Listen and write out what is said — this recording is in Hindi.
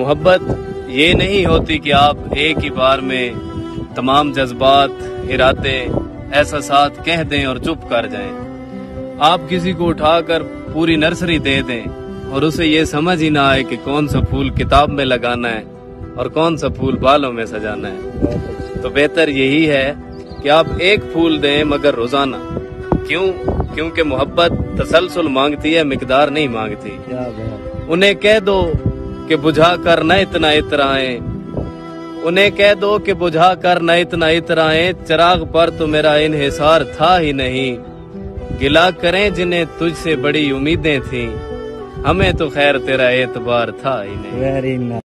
मोहब्बत ये नहीं होती कि आप एक ही बार में तमाम जज्बात इरादे ऐसा साथ कह दें और चुप कर जाएँ। आप किसी को उठाकर पूरी नर्सरी दे दें और उसे ये समझ ही ना आए कि कौन सा फूल किताब में लगाना है और कौन सा फूल बालों में सजाना है। तो बेहतर यही है कि आप एक फूल दें मगर रोज़ाना। क्यों? क्योंकि मोहब्बत तसलसल मांगती है मकदार नहीं मांगती। उन्हें कह दो कि बुझा कर न इतना इतराए। उन्हें कह दो कि बुझा कर न इतना इतराए, चिराग पर तो मेरा इन्हिसार था ही नहीं। गिला करें जिन्हें तुझसे बड़ी उम्मीदें थी। हमें तो खैर तेरा एतबार था ही नहीं।